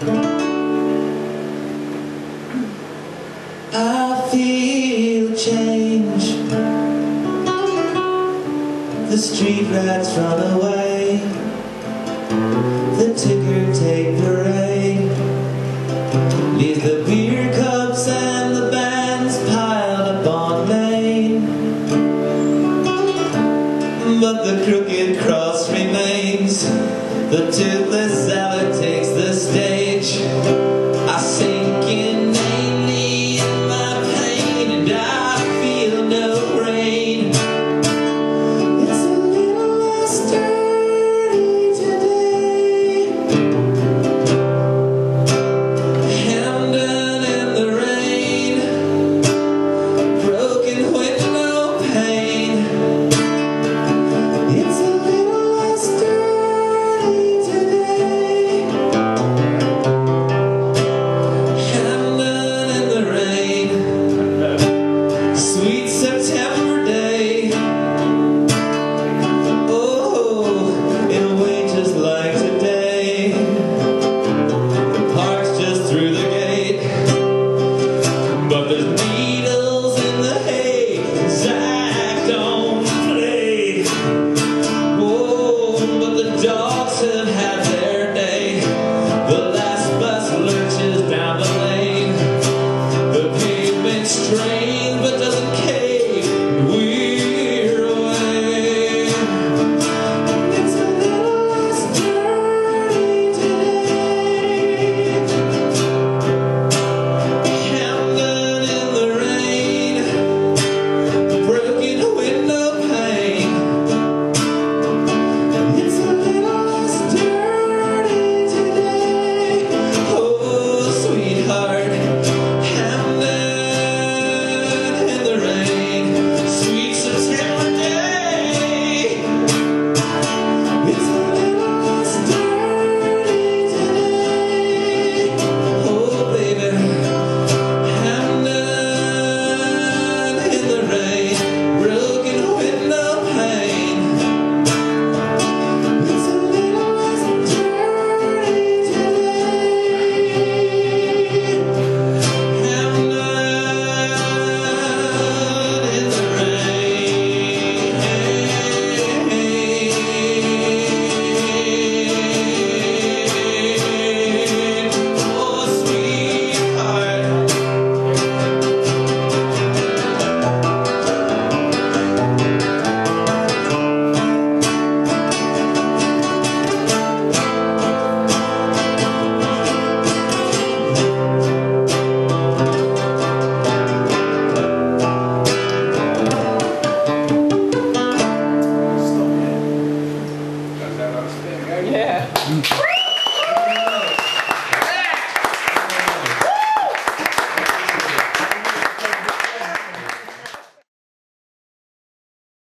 I feel change. The run away. The ticker tape parade. Leave the beer cups and the bands piled up on Main. But the crooked cross remains. The toothless salad takes the stage Yeah.